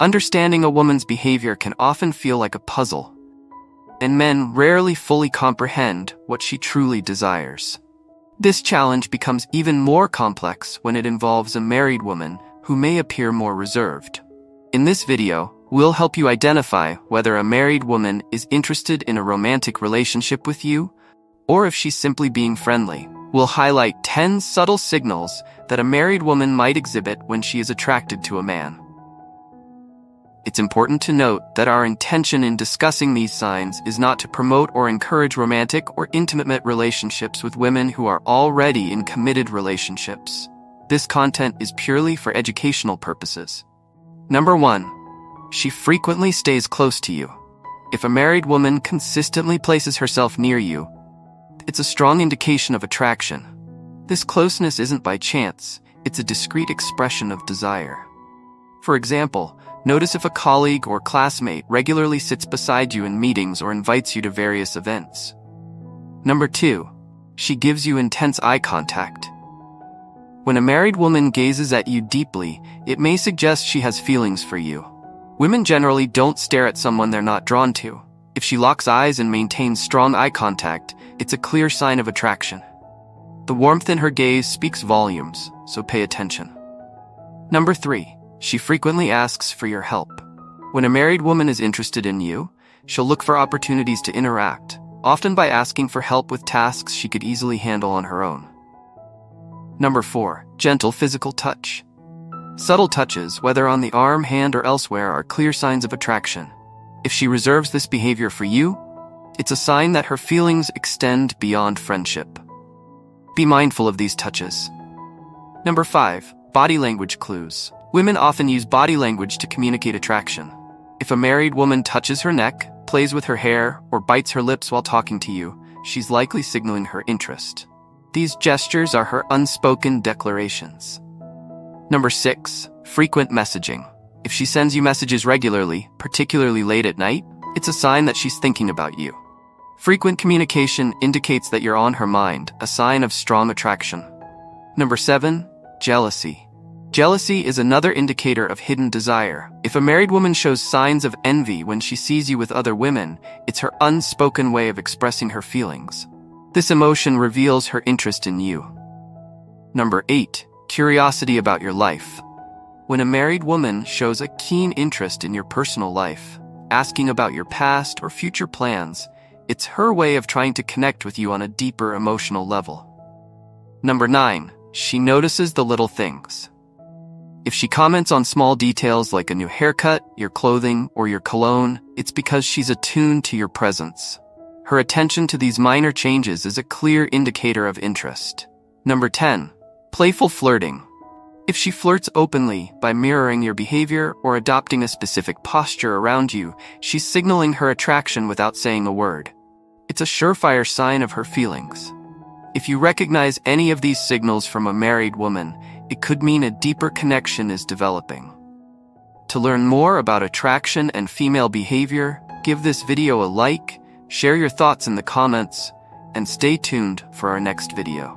Understanding a woman's behavior can often feel like a puzzle, and men rarely fully comprehend what she truly desires. This challenge becomes even more complex when it involves a married woman who may appear more reserved. In this video, we'll help you identify whether a married woman is interested in a romantic relationship with you or if she's simply being friendly. We'll highlight 10 subtle signals that a married woman might exhibit when she is attracted to a man. It's important to note that our intention in discussing these signs is not to promote or encourage romantic or intimate relationships with women who are already in committed relationships. This content is purely for educational purposes. Number 1. She frequently stays close to you. If a married woman consistently places herself near you, it's a strong indication of attraction. This closeness isn't by chance, it's a discreet expression of desire. For example, Notice if a colleague or classmate regularly sits beside you in meetings or invites you to various events. Number two, she gives you intense eye contact. When a married woman gazes at you deeply, it may suggest she has feelings for you. Women generally don't stare at someone they're not drawn to. If she locks eyes and maintains strong eye contact, it's a clear sign of attraction. The warmth in her gaze speaks volumes, so pay attention. Number three, she frequently asks for your help. When a married woman is interested in you, she'll look for opportunities to interact, often by asking for help with tasks she could easily handle on her own. Number 4. Gentle physical touch. Subtle touches, whether on the arm, hand, or elsewhere, are clear signs of attraction. If she reserves this behavior for you, it's a sign that her feelings extend beyond friendship. Be mindful of these touches. Number 5. Body language clues. Women often use body language to communicate attraction. If a married woman touches her neck, plays with her hair, or bites her lips while talking to you, she's likely signaling her interest. These gestures are her unspoken declarations. Number 6. Frequent messaging. If she sends you messages regularly, particularly late at night, it's a sign that she's thinking about you. Frequent communication indicates that you're on her mind, a sign of strong attraction. Number 7. Jealousy. Jealousy is another indicator of hidden desire. If a married woman shows signs of envy when she sees you with other women, it's her unspoken way of expressing her feelings. This emotion reveals her interest in you. Number 8. Curiosity about your life. When a married woman shows a keen interest in your personal life, asking about your past or future plans, it's her way of trying to connect with you on a deeper emotional level. Number 9. She notices the little things. If she comments on small details like a new haircut, your clothing, or your cologne, it's because she's attuned to your presence. Her attention to these minor changes is a clear indicator of interest. Number 10. Playful flirting. If she flirts openly by mirroring your behavior or adopting a specific posture around you, she's signaling her attraction without saying a word. It's a surefire sign of her feelings. If you recognize any of these signals from a married woman, it could mean a deeper connection is developing. To learn more about attraction and female behavior, give this video a like, share your thoughts in the comments, and stay tuned for our next video.